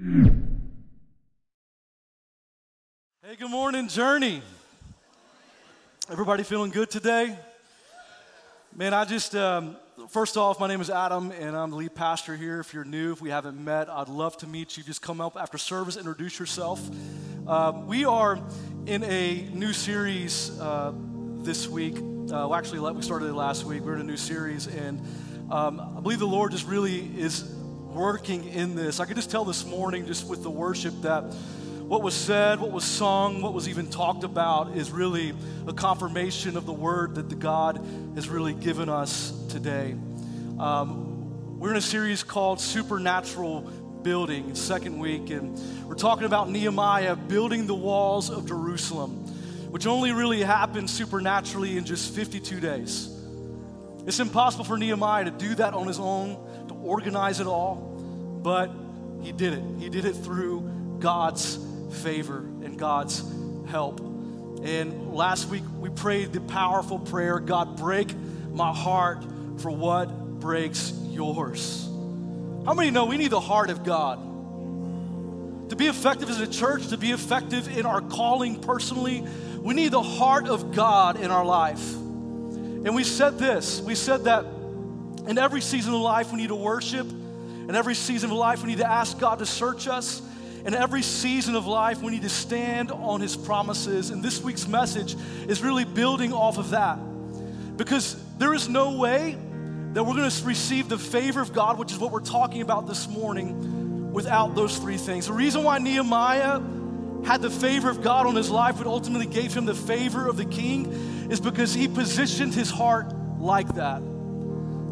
Hey, good morning, Journey. Everybody feeling good today? Man, I just, um, first off, my name is Adam, and I'm the lead pastor here. If you're new, if we haven't met, I'd love to meet you. Just come up after service, introduce yourself. Uh, we are in a new series uh, this week. Uh, well, actually, we started it last week. We're in a new series, and um, I believe the Lord just really is working in this. I could just tell this morning, just with the worship, that what was said, what was sung, what was even talked about is really a confirmation of the word that the God has really given us today. Um, we're in a series called Supernatural Building, second week, and we're talking about Nehemiah building the walls of Jerusalem, which only really happened supernaturally in just 52 days. It's impossible for Nehemiah to do that on his own, organize it all, but he did it. He did it through God's favor and God's help. And last week we prayed the powerful prayer God, break my heart for what breaks yours. How many know we need the heart of God? To be effective as a church, to be effective in our calling personally, we need the heart of God in our life. And we said this we said that in every season of life, we need to worship. In every season of life, we need to ask God to search us. In every season of life, we need to stand on His promises. And this week's message is really building off of that. Because there is no way that we're going to receive the favor of God, which is what we're talking about this morning, without those three things. The reason why Nehemiah had the favor of God on his life, what ultimately gave him the favor of the king, is because he positioned his heart like that.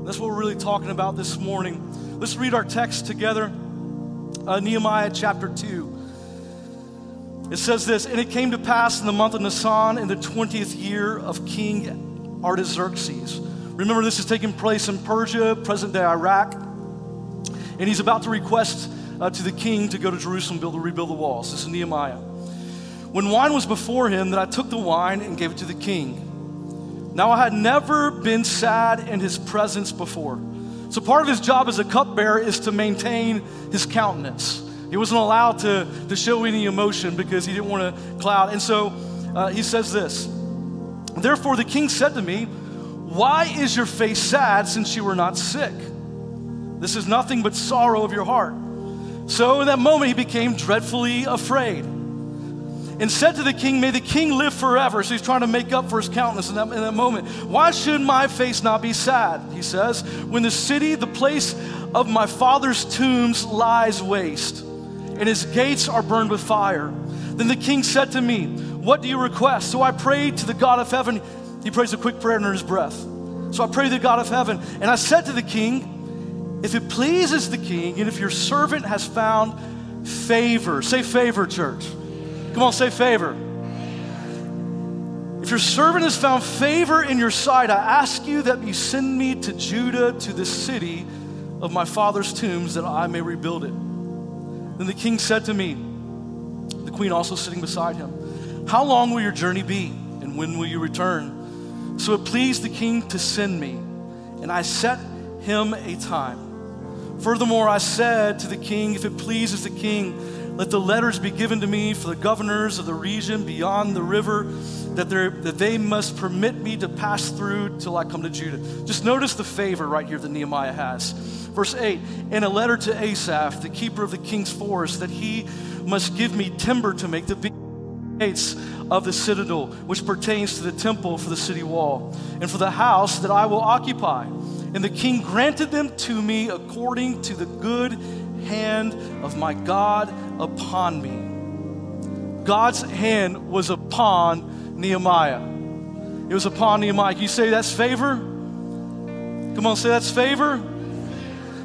That's what we're really talking about this morning. Let's read our text together. Uh, Nehemiah chapter 2. It says this And it came to pass in the month of Nisan, in the 20th year of King Artaxerxes. Remember, this is taking place in Persia, present day Iraq. And he's about to request uh, to the king to go to Jerusalem build, to rebuild the walls. This is Nehemiah. When wine was before him, that I took the wine and gave it to the king. Now I had never been sad in his presence before. So part of his job as a cupbearer is to maintain his countenance. He wasn't allowed to, to show any emotion because he didn't want to cloud. And so uh, he says this Therefore the king said to me, Why is your face sad since you were not sick? This is nothing but sorrow of your heart. So in that moment he became dreadfully afraid and said to the king, May the king live forever. So he's trying to make up for his countenance in that, in that moment. Why should my face not be sad? He says, When the city, the place of my father's tombs, lies waste, and his gates are burned with fire. Then the king said to me, What do you request? So I prayed to the God of heaven. He prays a quick prayer under his breath. So I prayed to the God of heaven, and I said to the king, If it pleases the king, and if your servant has found favor, say favor, church Come on, say favor. If your servant has found favor in your sight, I ask you that you send me to Judah, to the city of my father's tombs, that I may rebuild it. Then the king said to me, the queen also sitting beside him, How long will your journey be, and when will you return? So it pleased the king to send me, and I set him a time. Furthermore, I said to the king, If it pleases the king, let the letters be given to me for the governors of the region beyond the river, that, that they must permit me to pass through till I come to Judah. Just notice the favor right here that Nehemiah has. Verse 8 And a letter to Asaph, the keeper of the king's forest, that he must give me timber to make the gates of the citadel, which pertains to the temple for the city wall, and for the house that I will occupy. And the king granted them to me according to the good hand of my God upon me. God's hand was upon Nehemiah. It was upon Nehemiah. You say that's favor? Come on, say that's favor.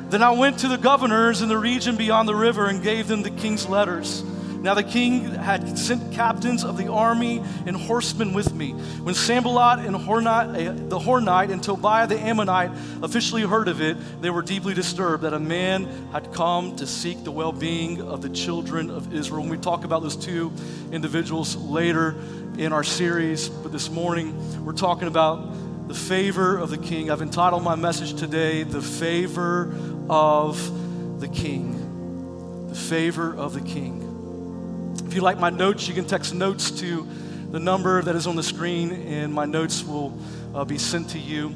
Then I went to the governors in the region beyond the river and gave them the king's letters. Now the king had sent captains of the army and horsemen with me. When Sanballat and eh, the Horonite and Tobiah the Ammonite officially heard of it, they were deeply disturbed that a man had come to seek the well-being of the children of Israel. When we talk about those two individuals later in our series, but this morning we're talking about the favor of the king. I've entitled my message today, The Favor of the King The favor of the king. If you like my notes, you can text notes to the number that is on the screen, and my notes will uh, be sent to you.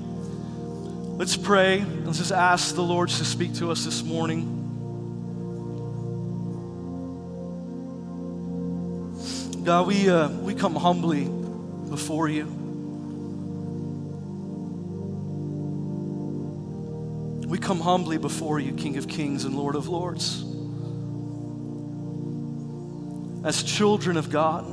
Let's pray. Let's just ask the Lord to speak to us this morning. God, we, uh, we come humbly before you. We come humbly before you, King of Kings and Lord of Lords. As children of God,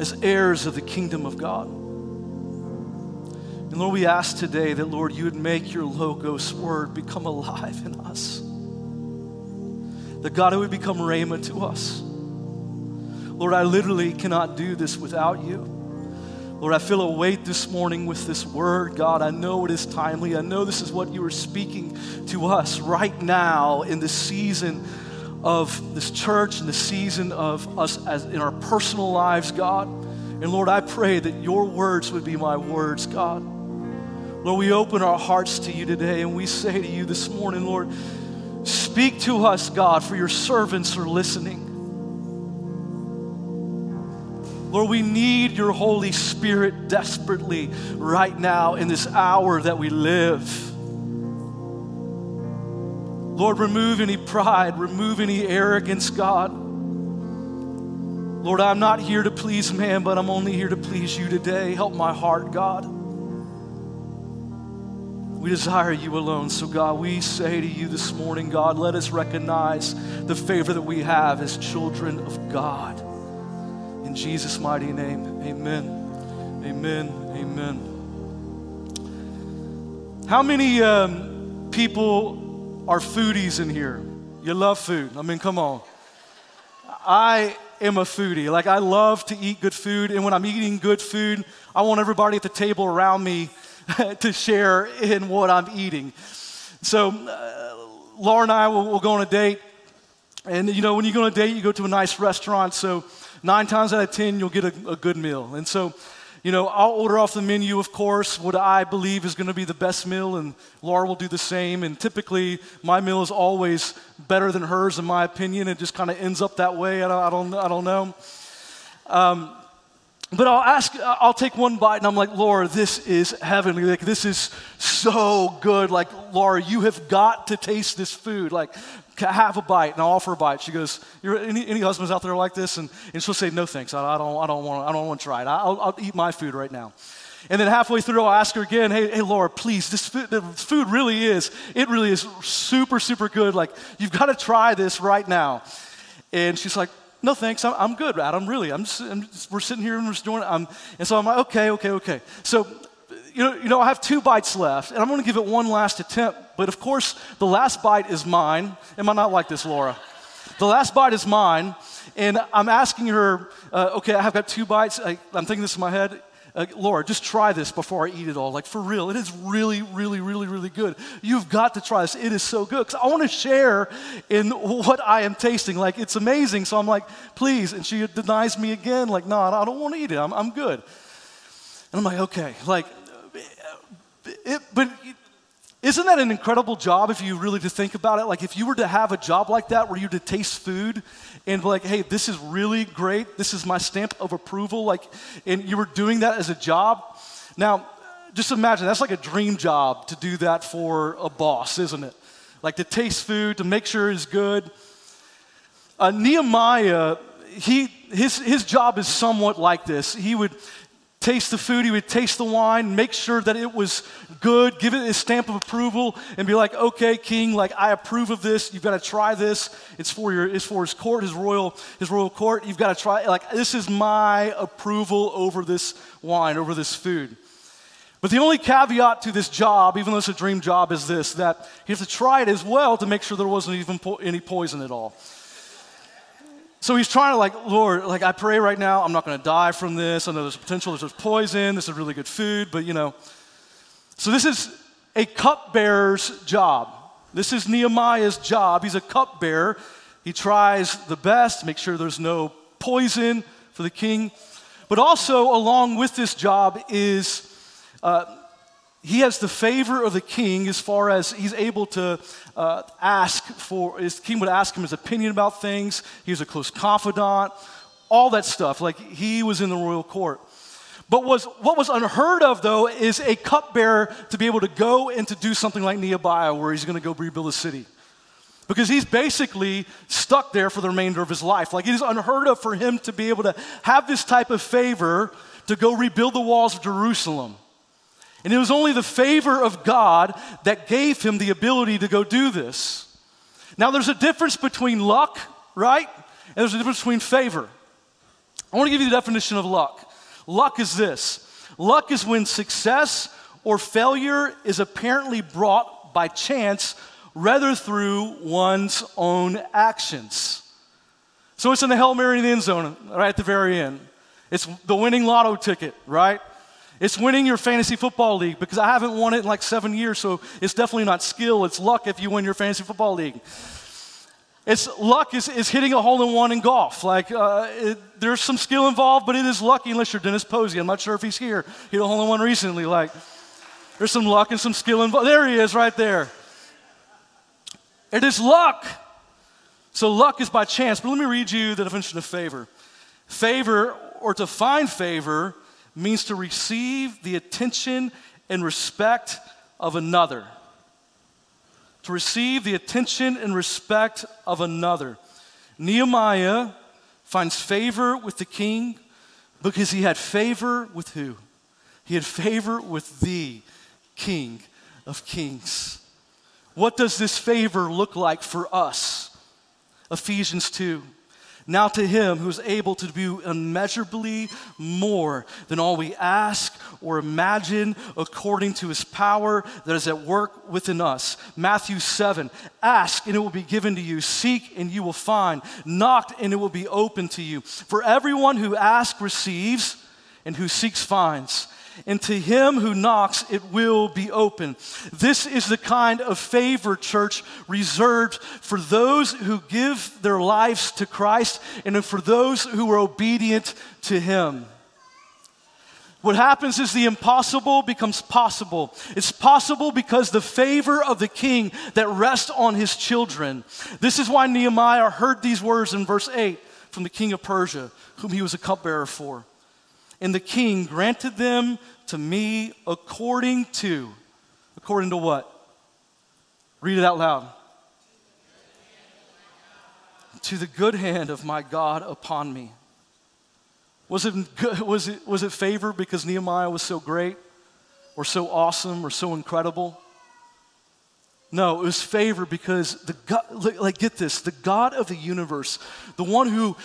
as heirs of the kingdom of God. And Lord, we ask today that, Lord, you would make your Logos word become alive in us. That God, it would become rhema to us. Lord, I literally cannot do this without you. Lord, I feel a weight this morning with this word, God. I know it is timely. I know this is what you are speaking to us right now in the season of this church and the season of us as in our personal lives, God. And Lord, I pray that your words would be my words, God. Lord, we open our hearts to you today and we say to you this morning, Lord, speak to us, God, for your servants are listening. Lord, we need your Holy Spirit desperately right now in this hour that we live. Lord, remove any pride, remove any arrogance, God. Lord, I'm not here to please man, but I'm only here to please you today. Help my heart, God. We desire you alone. So, God, we say to you this morning, God, let us recognize the favor that we have as children of God. In Jesus' mighty name, amen. Amen. Amen. How many um, people are foodies in here. You love food. I mean, come on. I am a foodie. Like, I love to eat good food. And when I'm eating good food, I want everybody at the table around me to share in what I'm eating. So, uh, Laura and I will, will go on a date. And, you know, when you go on a date, you go to a nice restaurant. So, nine times out of 10, you'll get a, a good meal. And so, you know, I'll order off the menu, of course, what I believe is going to be the best meal, and Laura will do the same. And typically, my meal is always better than hers, in my opinion. It just kind of ends up that way. I don't, I don't, I don't know. Um, but I'll ask, I'll take one bite, and I'm like, Laura, this is heavenly. Like, this is so good. Like, Laura, you have got to taste this food. Like, have a bite, and I'll offer a bite. She goes, any, any husbands out there like this? And, and she'll say, no thanks, I, I don't, I don't want, I don't want to try it. I'll, I'll eat my food right now. And then halfway through, I'll ask her again, hey, hey, Laura, please, this food, this food really is, it really is super, super good. Like, you've got to try this right now. And she's like, no thanks, I'm, I'm good, Adam, really. I'm just, I'm just, we're sitting here and we're just doing it. I'm, and so I'm like, okay, okay, okay. So you know, you know, I have two bites left, and I'm going to give it one last attempt. But of course, the last bite is mine. Am I not like this, Laura? The last bite is mine, and I'm asking her, uh, okay, I have got two bites. I, am thinking this in my head. Uh, Laura, just try this before I eat it all. Like, for real, it is really, really, really, really good. You've got to try this. It is so good. Because I want to share in what I am tasting. Like, it's amazing. So I'm like, please. And she denies me again, like, no, I don't want to eat it. I'm, I'm good. And I'm like, okay. Like, it, but isn't that an incredible job if you really to think about it? Like if you were to have a job like that where you to taste food and like, hey, this is really great. This is my stamp of approval. Like, and you were doing that as a job. Now, just imagine that's like a dream job to do that for a boss, isn't it? Like to taste food, to make sure it's good. Uh, Nehemiah, he, his, his job is somewhat like this. He would, taste the food, he would taste the wine, make sure that it was good, give it his stamp of approval, and be like, okay, king, like I approve of this. You've got to try this. It's for your it's for his court, his royal, his royal court. You've got to try like this is my approval over this wine, over this food. But the only caveat to this job, even though it's a dream job, is this that you have to try it as well to make sure there wasn't even po- any poison at all. So he's trying to like, Lord, like I pray right now, I'm not going to die from this. I know there's potential, there's poison, this is really good food, but you know. So this is a cupbearer's job. This is Nehemiah's job. He's a cupbearer. He tries the best, make sure there's no poison for the king. But also, along with this job, is uh, he has the favor of the king as far as he's able to uh, ask for, his king would ask him his opinion about things. He was a close confidant, all that stuff. Like he was in the royal court. But was, what was unheard of, though, is a cupbearer to be able to go and to do something like Nehemiah, where he's going to go rebuild a city. Because he's basically stuck there for the remainder of his life. Like it is unheard of for him to be able to have this type of favor to go rebuild the walls of Jerusalem. And it was only the favor of God that gave him the ability to go do this. Now, there's a difference between luck, right? And there's a difference between favor. I want to give you the definition of luck. Luck is this luck is when success or failure is apparently brought by chance rather through one's own actions. So it's in the Hail Mary in the end zone, right at the very end. It's the winning lotto ticket, right? It's winning your fantasy football league because I haven't won it in like seven years, so it's definitely not skill, it's luck if you win your fantasy football league. It's luck is, is hitting a hole in one in golf. Like, uh, it, there's some skill involved, but it is lucky unless you're Dennis Posey. I'm not sure if he's here. Hit a hole in one recently. Like, there's some luck and some skill involved. There he is right there. It is luck. So, luck is by chance. But let me read you the definition of favor. Favor, or to find favor, means to receive the attention and respect of another. To receive the attention and respect of another. Nehemiah finds favor with the king because he had favor with who? He had favor with the King of Kings. What does this favor look like for us? Ephesians 2. Now to him who is able to do immeasurably more than all we ask or imagine according to his power that is at work within us. Matthew 7 Ask and it will be given to you, seek and you will find, knock and it will be open to you. For everyone who asks receives, and who seeks finds and to him who knocks, it will be open. This is the kind of favor, church, reserved for those who give their lives to Christ and for those who are obedient to him. What happens is the impossible becomes possible. It's possible because the favor of the king that rests on his children. This is why Nehemiah heard these words in verse 8 from the king of Persia, whom he was a cupbearer for. And the king granted them to me according to, according to what? Read it out loud. To the good hand of my God upon me. Was it, good, was, it, was it favor because Nehemiah was so great or so awesome or so incredible? No, it was favor because the God, like, get this, the God of the universe, the one who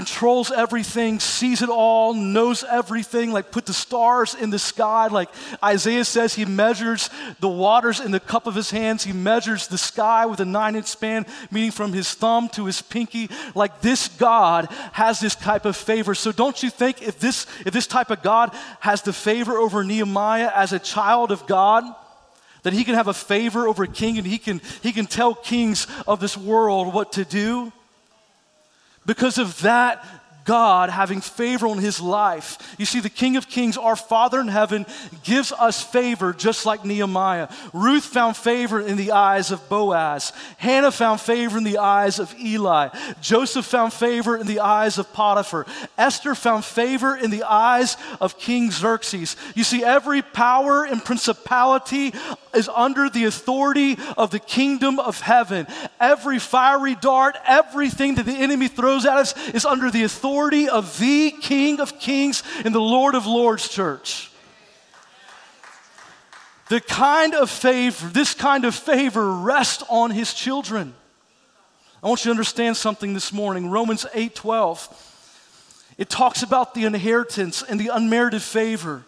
controls everything, sees it all, knows everything, like put the stars in the sky. Like Isaiah says, he measures the waters in the cup of his hands. He measures the sky with a nine inch span, meaning from his thumb to his pinky. Like this God has this type of favor. So don't you think if this, if this type of God has the favor over Nehemiah as a child of God, that he can have a favor over a king and he can, he can tell kings of this world what to do? Because of that, God having favor on his life. You see, the King of Kings, our Father in heaven, gives us favor just like Nehemiah. Ruth found favor in the eyes of Boaz. Hannah found favor in the eyes of Eli. Joseph found favor in the eyes of Potiphar. Esther found favor in the eyes of King Xerxes. You see, every power and principality is under the authority of the kingdom of heaven. Every fiery dart, everything that the enemy throws at us is under the authority of the King of Kings and the Lord of Lords, church. The kind of favor, this kind of favor rests on his children. I want you to understand something this morning. Romans 8 12. It talks about the inheritance and the unmerited favor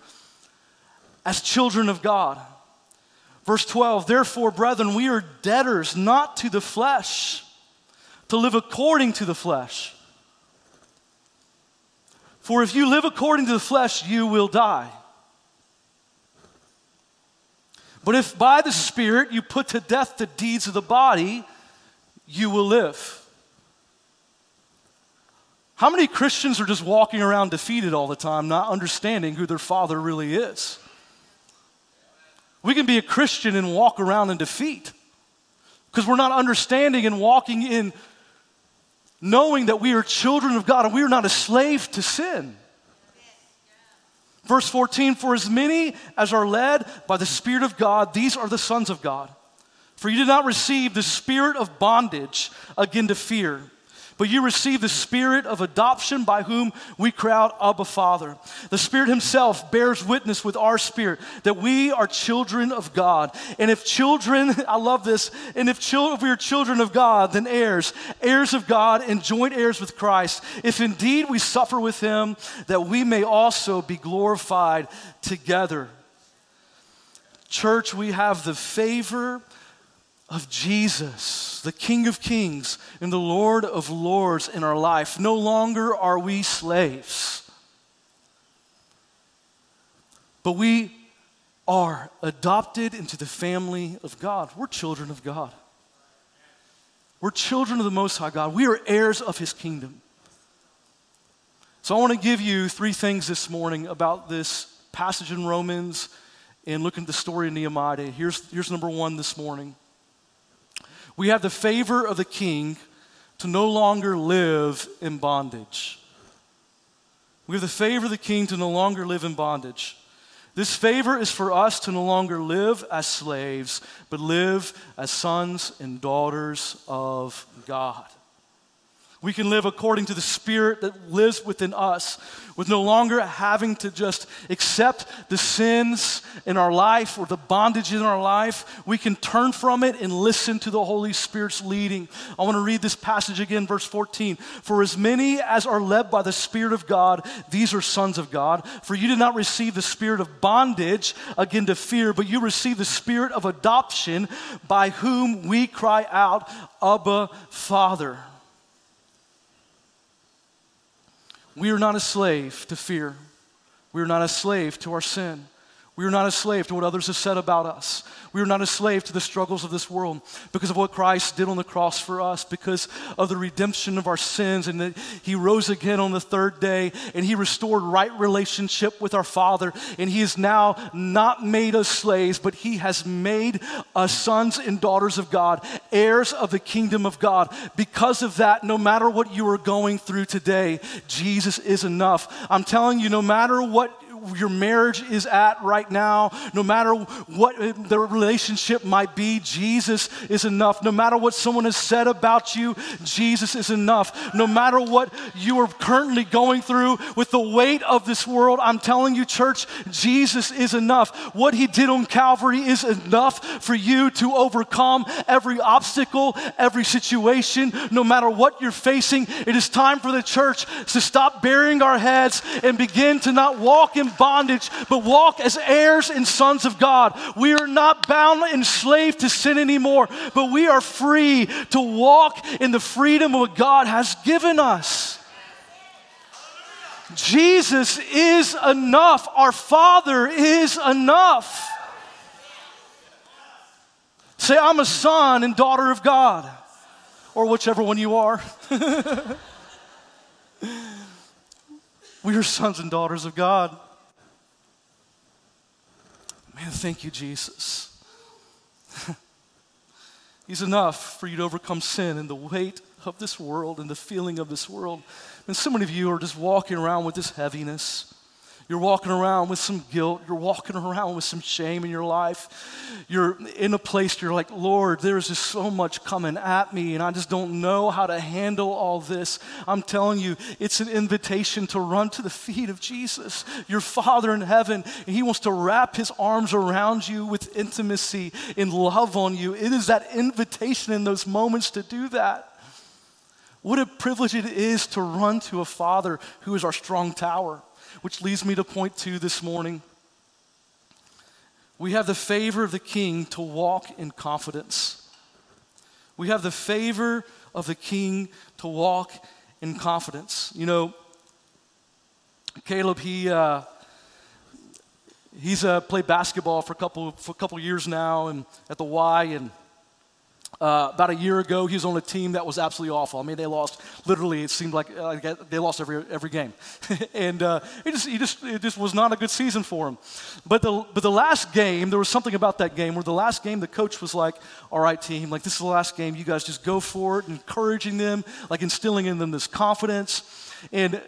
as children of God. Verse 12, therefore, brethren, we are debtors not to the flesh, to live according to the flesh. For if you live according to the flesh, you will die. But if by the Spirit you put to death the deeds of the body, you will live. How many Christians are just walking around defeated all the time, not understanding who their Father really is? We can be a Christian and walk around in defeat because we're not understanding and walking in knowing that we are children of God and we are not a slave to sin. Verse 14, for as many as are led by the Spirit of God, these are the sons of God. For you did not receive the spirit of bondage again to fear but you received the spirit of adoption by whom we cry out, Abba, Father. The Spirit Himself bears witness with our spirit that we are children of God. And if children, I love this, and if, if we are children of God, then heirs, heirs of God, and joint heirs with Christ. If indeed we suffer with Him, that we may also be glorified together. Church, we have the favor of Jesus, the King of Kings and the Lord of Lords in our life. No longer are we slaves, but we are adopted into the family of God. We're children of God. We're children of the Most High God. We are heirs of His kingdom. So I want to give you three things this morning about this passage in Romans and looking at the story of Nehemiah. Here's, here's number one this morning. We have the favor of the king to no longer live in bondage. We have the favor of the king to no longer live in bondage. This favor is for us to no longer live as slaves, but live as sons and daughters of God. We can live according to the Spirit that lives within us, with no longer having to just accept the sins in our life or the bondage in our life. We can turn from it and listen to the Holy Spirit's leading. I want to read this passage again, verse 14. For as many as are led by the Spirit of God, these are sons of God. For you did not receive the spirit of bondage again to fear, but you received the spirit of adoption by whom we cry out, Abba, Father. We are not a slave to fear. We are not a slave to our sin. We are not a slave to what others have said about us. We are not a slave to the struggles of this world because of what Christ did on the cross for us, because of the redemption of our sins, and that He rose again on the third day, and He restored right relationship with our Father, and He has now not made us slaves, but He has made us sons and daughters of God, heirs of the kingdom of God. Because of that, no matter what you are going through today, Jesus is enough. I'm telling you, no matter what your marriage is at right now, no matter what the relationship might be, Jesus is enough. No matter what someone has said about you, Jesus is enough. No matter what you are currently going through with the weight of this world, I'm telling you, church, Jesus is enough. What he did on Calvary is enough for you to overcome every obstacle, every situation, no matter what you're facing. It is time for the church to stop burying our heads and begin to not walk in bondage, but walk as heirs and sons of God. We are not bound, and enslaved to sin anymore, but we are free to walk in the freedom of what God has given us. Jesus is enough. Our Father is enough. Say, I'm a son and daughter of God, or whichever one you are. we are sons and daughters of God. Man, thank you, Jesus. He's enough for you to overcome sin and the weight of this world and the feeling of this world. And so many of you are just walking around with this heaviness. You're walking around with some guilt. You're walking around with some shame in your life. You're in a place you're like, Lord, there is just so much coming at me, and I just don't know how to handle all this. I'm telling you, it's an invitation to run to the feet of Jesus, your Father in heaven, and He wants to wrap His arms around you with intimacy and love on you. It is that invitation in those moments to do that. What a privilege it is to run to a Father who is our strong tower which leads me to point two this morning. We have the favor of the king to walk in confidence. We have the favor of the king to walk in confidence. You know, Caleb, he, uh, he's uh, played basketball for a couple, for a couple years now and at the Y, and uh, about a year ago, he was on a team that was absolutely awful. I mean, they lost literally. It seemed like uh, they lost every every game, and uh, it just, he just it just was not a good season for him. But the but the last game, there was something about that game where the last game, the coach was like, "All right, team, like this is the last game. You guys just go for it," encouraging them, like instilling in them this confidence. And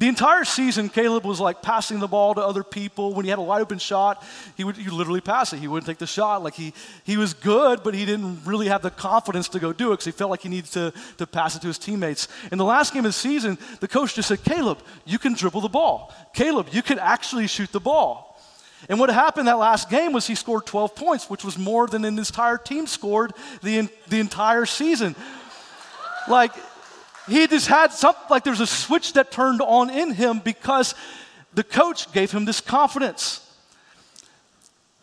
the entire season, Caleb was like passing the ball to other people. When he had a wide open shot, he would he literally pass it. He wouldn't take the shot. Like he, he was good, but he didn't really have the confidence to go do it because he felt like he needed to, to pass it to his teammates. In the last game of the season, the coach just said, Caleb, you can dribble the ball. Caleb, you can actually shoot the ball. And what happened that last game was he scored 12 points, which was more than an entire team scored the, the entire season. Like, he just had something like there's a switch that turned on in him because the coach gave him this confidence.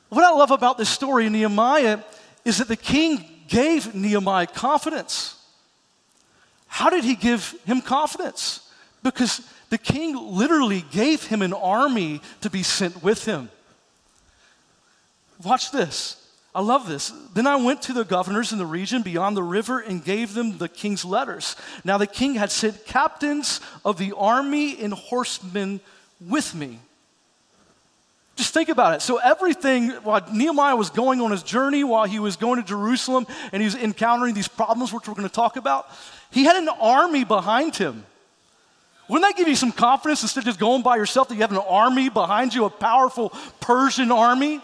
What I love about this story in Nehemiah is that the king gave Nehemiah confidence. How did he give him confidence? Because the king literally gave him an army to be sent with him. Watch this. I love this. Then I went to the governors in the region beyond the river and gave them the king's letters. Now the king had sent captains of the army and horsemen with me. Just think about it. So, everything, while Nehemiah was going on his journey, while he was going to Jerusalem and he was encountering these problems, which we're going to talk about, he had an army behind him. Wouldn't that give you some confidence instead of just going by yourself that you have an army behind you, a powerful Persian army?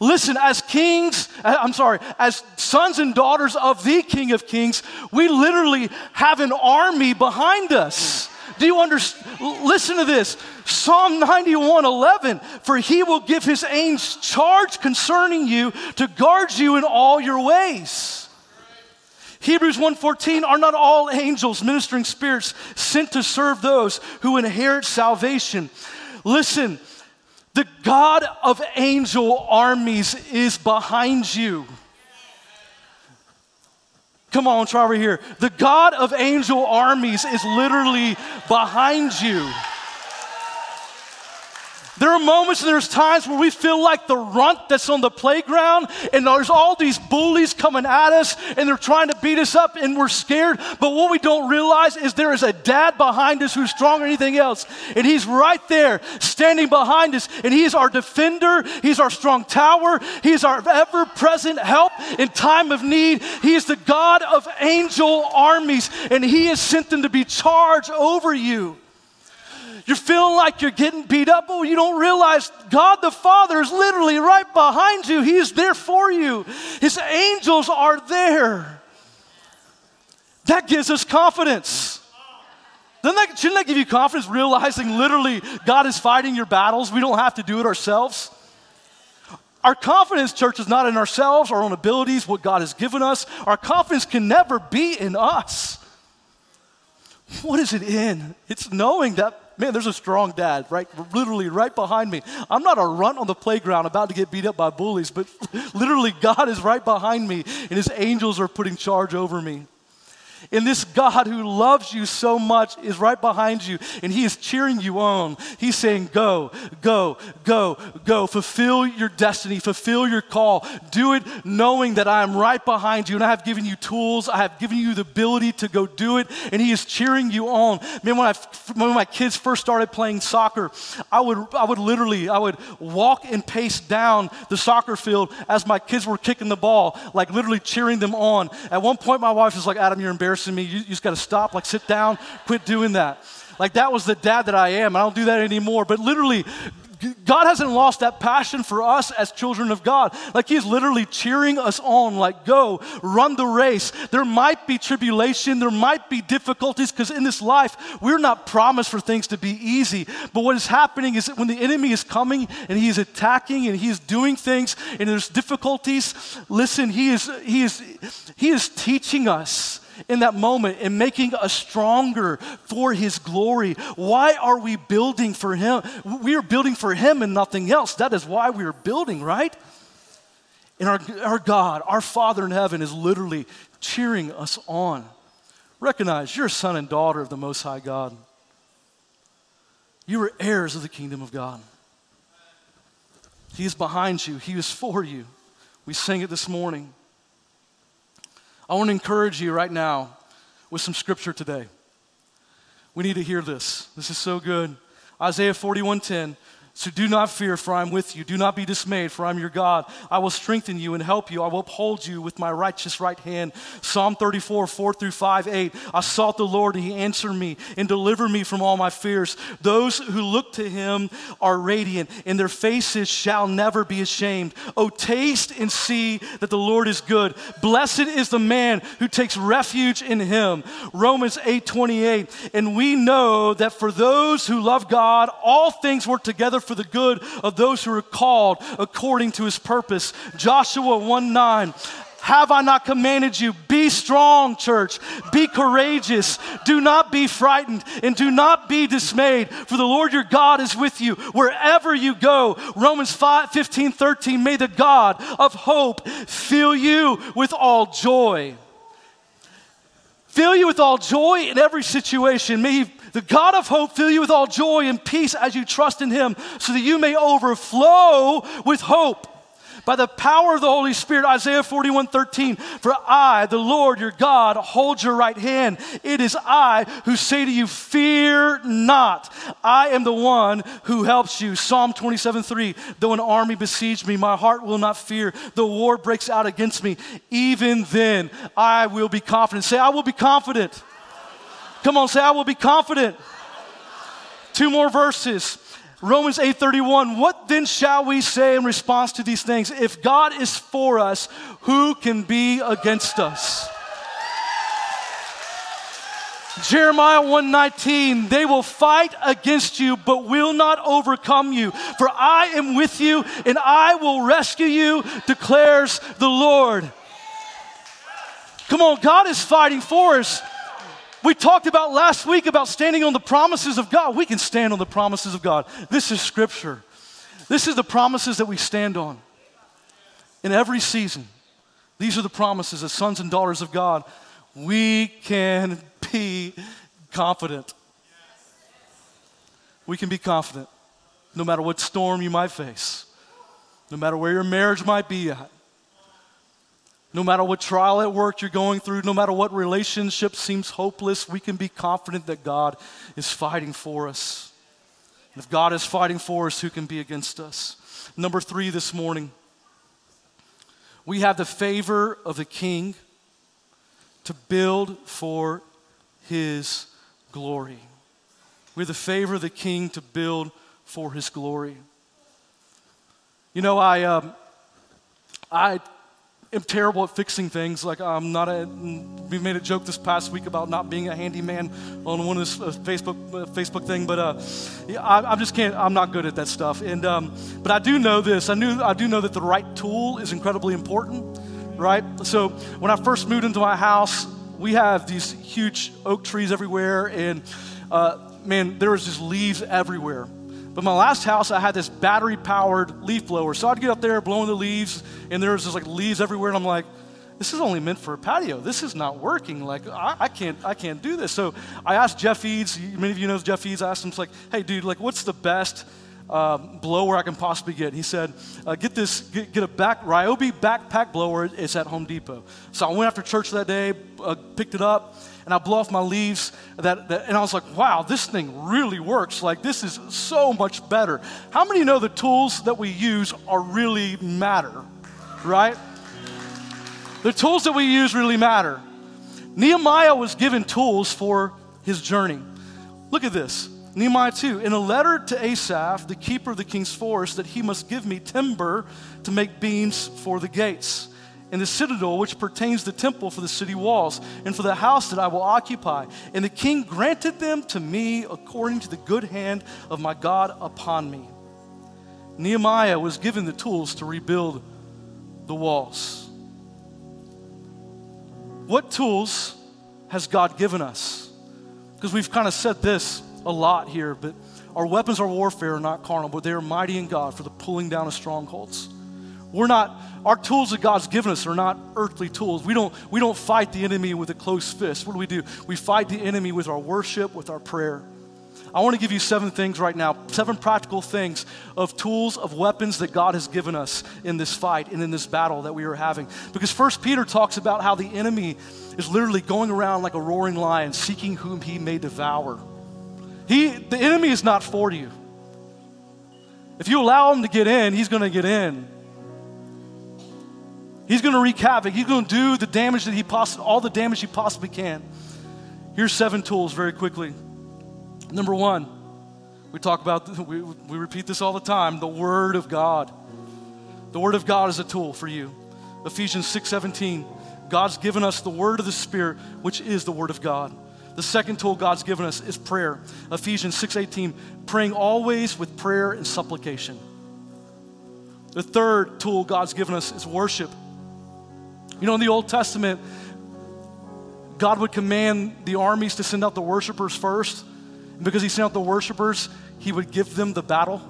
Listen, as kings, uh, I'm sorry, as sons and daughters of the King of Kings, we literally have an army behind us. Do you understand? Listen to this Psalm 91 11. For he will give his angels charge concerning you to guard you in all your ways. Hebrews 1:14 are not all angels ministering spirits sent to serve those who inherit salvation. Listen, the God of angel armies is behind you. Come on, try over here. The God of angel armies is literally behind you. There are moments and there's times where we feel like the runt that's on the playground, and there's all these bullies coming at us, and they're trying to beat us up, and we're scared. But what we don't realize is there is a dad behind us who's stronger than anything else, and he's right there standing behind us, and he is our defender, he's our strong tower, he's our ever present help in time of need. He is the God of angel armies, and he has sent them to be charged over you. You're feeling like you're getting beat up, but you don't realize God the Father is literally right behind you. He is there for you. His angels are there. That gives us confidence. Doesn't that, shouldn't that give you confidence, realizing literally God is fighting your battles? We don't have to do it ourselves. Our confidence, church, is not in ourselves, our own abilities, what God has given us. Our confidence can never be in us. What is it in? It's knowing that man, there's a strong dad, right? Literally right behind me. I'm not a runt on the playground about to get beat up by bullies, but literally God is right behind me and his angels are putting charge over me. And this God who loves you so much is right behind you and he is cheering you on. He's saying, Go, go, go, go. Fulfill your destiny, fulfill your call. Do it knowing that I am right behind you and I have given you tools, I have given you the ability to go do it. And he is cheering you on. Man, when, I, when my kids first started playing soccer, I would, I would literally, I would walk and pace down the soccer field as my kids were kicking the ball, like literally cheering them on. At one point, my wife was like, Adam, you're embarrassed embarrassing me. You, you just got to stop, like sit down, quit doing that. Like that was the dad that I am. I don't do that anymore. But literally, God hasn't lost that passion for us as children of God. Like He's literally cheering us on, like, go, run the race. There might be tribulation, there might be difficulties, because in this life, we're not promised for things to be easy. But what is happening is that when the enemy is coming and he is attacking and he is doing things and there's difficulties, listen, he is, he is, he is teaching us in that moment and making us stronger for His glory. Why are we building for Him? We are building for Him and nothing else. That is why we are building, right? And our, our God, our Father in heaven, is literally cheering us on. Recognize you're a son and daughter of the Most High God. You are heirs of the kingdom of God. He is behind you, He is for you. We sang it this morning. I want to encourage you right now with some scripture today. We need to hear this. This is so good. Isaiah 41:10 so do not fear, for I am with you. Do not be dismayed, for I am your God. I will strengthen you and help you. I will uphold you with my righteous right hand. Psalm 34, 4 through 5, 8. I sought the Lord, and he answered me and delivered me from all my fears. Those who look to him are radiant, and their faces shall never be ashamed. Oh, taste and see that the Lord is good. Blessed is the man who takes refuge in him. Romans 8, 28. And we know that for those who love God, all things work together for the good of those who are called according to his purpose. Joshua 1 9. Have I not commanded you? Be strong, church. Be courageous. Do not be frightened and do not be dismayed, for the Lord your God is with you wherever you go. Romans 5 15 13. May the God of hope fill you with all joy. Fill you with all joy in every situation. May He the God of hope fill you with all joy and peace as you trust in him, so that you may overflow with hope. By the power of the Holy Spirit, Isaiah 41 13, for I, the Lord your God, hold your right hand. It is I who say to you, Fear not. I am the one who helps you. Psalm 27 3, though an army besiege me, my heart will not fear. The war breaks out against me. Even then, I will be confident. Say, I will be confident. Come on, say, I will be confident. Two more verses. Romans 8:31 What then shall we say in response to these things? If God is for us, who can be against us? Jeremiah 119 They will fight against you but will not overcome you for I am with you and I will rescue you declares the Lord. Come on God is fighting for us. We talked about last week about standing on the promises of God. We can stand on the promises of God. This is scripture. This is the promises that we stand on in every season. These are the promises as sons and daughters of God. We can be confident. We can be confident no matter what storm you might face, no matter where your marriage might be at, no matter what trial at work you're going through, no matter what relationship seems hopeless, we can be confident that God is fighting for us. And if God is fighting for us, who can be against us? Number three this morning, we have the favor of the king to build for his glory. We have the favor of the king to build for his glory. You know, I, um, I am terrible at fixing things. Like I'm not a. We made a joke this past week about not being a handyman on one of this uh, Facebook uh, Facebook thing, but uh, I, I, just can't. I'm not good at that stuff. And um, but I do know this. I knew. I do know that the right tool is incredibly important, right? So when I first moved into my house, we have these huge oak trees everywhere, and uh, man, there was just leaves everywhere. But my last house, I had this battery powered leaf blower. So I'd get up there blowing the leaves, and there was just like leaves everywhere. And I'm like, this is only meant for a patio. This is not working. Like, I, I, can't, I can't do this. So I asked Jeff Eads, many of you know Jeff Eads, I asked him, like, hey, dude, like, what's the best uh, blower I can possibly get? He said, uh, get this, get, get, a back, Ryobi backpack blower. It's at Home Depot. So I went after church that day, uh, picked it up, and I blow off my leaves. That, that, and I was like, wow, this thing really works. Like, this is so much better. How many know the tools that we use are really matter, right? The tools that we use really matter. Nehemiah was given tools for his journey. Look at this. Nehemiah 2, in a letter to Asaph, the keeper of the king's forest, that he must give me timber to make beams for the gates and the citadel which pertains the temple for the city walls, and for the house that I will occupy. And the king granted them to me according to the good hand of my God upon me. Nehemiah was given the tools to rebuild the walls. What tools has God given us? Because we've kind of said this a lot here, but our weapons of warfare are not carnal, but they are mighty in God for the pulling down of strongholds. We're not, our tools that God's given us are not earthly tools. We don't, we don't fight the enemy with a closed fist. What do we do? We fight the enemy with our worship, with our prayer. I want to give you seven things right now, seven practical things of tools, of weapons that God has given us in this fight and in this battle that we are having. Because First Peter talks about how the enemy is literally going around like a roaring lion, seeking whom he may devour. He, the enemy is not for you. If you allow him to get in, he's going to get in. He's going to wreak havoc. He's going to do the damage that he possibly, all the damage he possibly can. Here's seven tools very quickly. Number one, we talk about, we, we repeat this all the time the Word of God. The Word of God is a tool for you. Ephesians 6 17, God's given us the Word of the Spirit, which is the Word of God. The second tool God's given us is prayer. Ephesians 6:18, praying always with prayer and supplication. The third tool God's given us is worship. You know, in the Old Testament, God would command the armies to send out the worshipers first. And because He sent out the worshipers, He would give them the battle.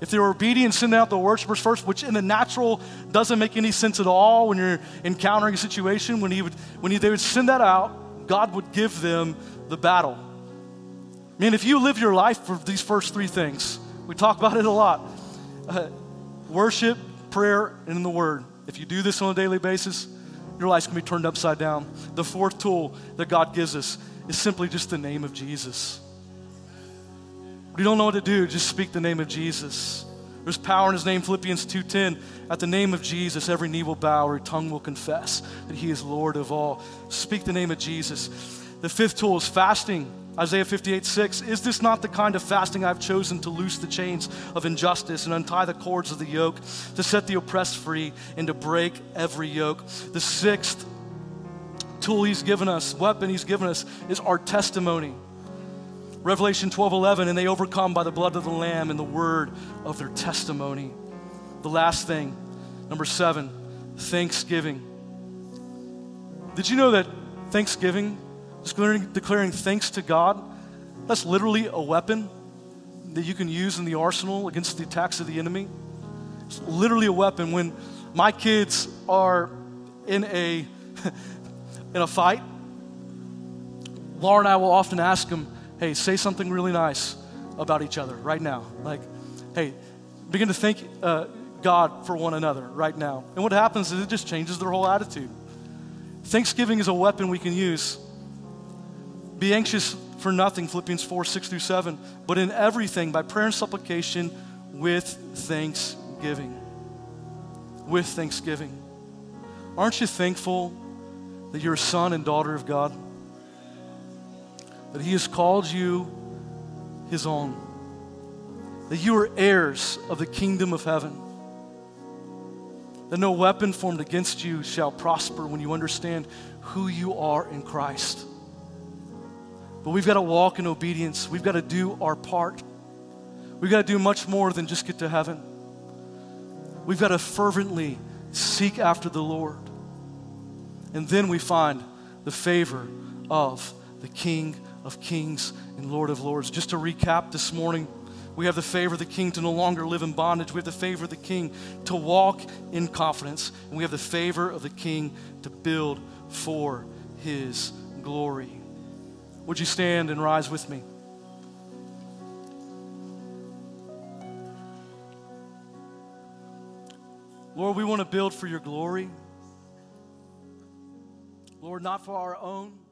If they were obedient, send out the worshipers first, which in the natural doesn't make any sense at all when you're encountering a situation. When, he would, when he, they would send that out, God would give them the battle. I mean, if you live your life for these first three things, we talk about it a lot uh, worship, prayer, and the Word. If you do this on a daily basis, your life's gonna be turned upside down. The fourth tool that God gives us is simply just the name of Jesus. If you don't know what to do, just speak the name of Jesus. There's power in his name, Philippians 2:10. At the name of Jesus, every knee will bow, every tongue will confess that he is Lord of all. Speak the name of Jesus. The fifth tool is fasting. Isaiah 58, 6. Is this not the kind of fasting I've chosen to loose the chains of injustice and untie the cords of the yoke, to set the oppressed free and to break every yoke? The sixth tool he's given us, weapon he's given us, is our testimony. Revelation 12, 11, and they overcome by the blood of the Lamb and the word of their testimony. The last thing, number seven, thanksgiving. Did you know that thanksgiving declaring, declaring thanks to God, that's literally a weapon that you can use in the arsenal against the attacks of the enemy. It's literally a weapon. When my kids are in a in a fight, Laura and I will often ask them, "Hey, say something really nice about each other right now." Like, "Hey, begin to thank uh, God for one another right now." And what happens is it just changes their whole attitude. Thanksgiving is a weapon we can use be anxious for nothing, Philippians 4 6 through 7, but in everything, by prayer and supplication, with thanksgiving. With thanksgiving. Aren't you thankful that you're a son and daughter of God? That He has called you His own. That you are heirs of the kingdom of heaven. That no weapon formed against you shall prosper when you understand who you are in Christ. But we've got to walk in obedience. We've got to do our part. We've got to do much more than just get to heaven. We've got to fervently seek after the Lord. And then we find the favor of the King of Kings and Lord of Lords. Just to recap this morning, we have the favor of the King to no longer live in bondage. We have the favor of the King to walk in confidence. And we have the favor of the King to build for his glory. Would you stand and rise with me? Lord, we want to build for your glory. Lord, not for our own.